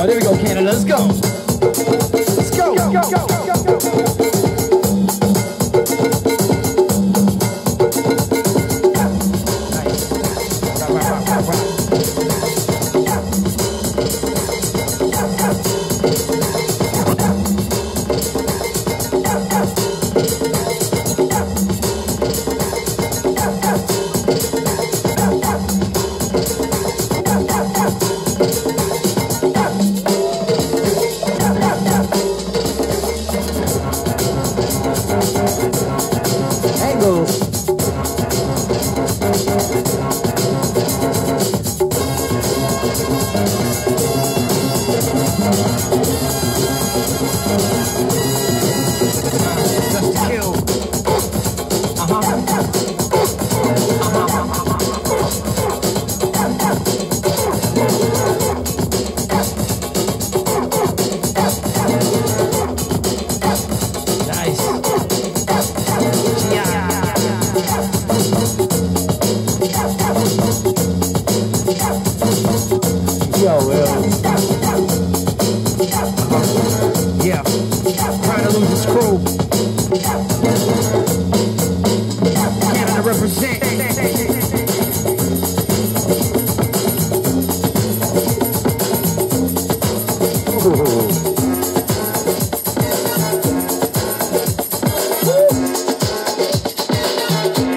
go, there we go, Canada, let's go. Let's go, go, go, go, go, go. go. Nice. Rock, rock, rock, rock, rock. Yo, yo. Yeah. Trying to lose the screw. Can't represent?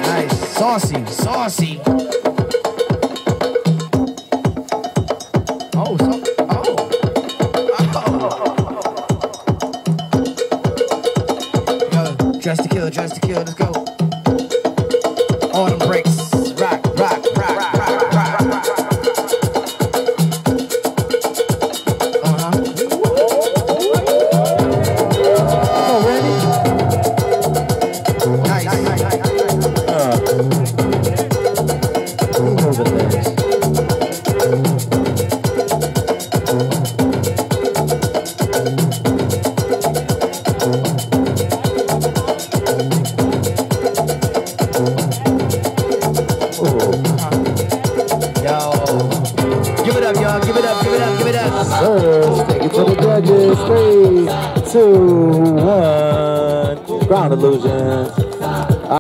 Nice. Saucy, saucy. Dressed2Kill, dress to kill, let's go. Them breaks. Rock, rock, rock, rock, rock, rock, rock. Nice. Uh, moving Give it up, y'all. Give it up, give it up, give it up. Sir, take it to the judges. Three, two, one. Ground Illusionz.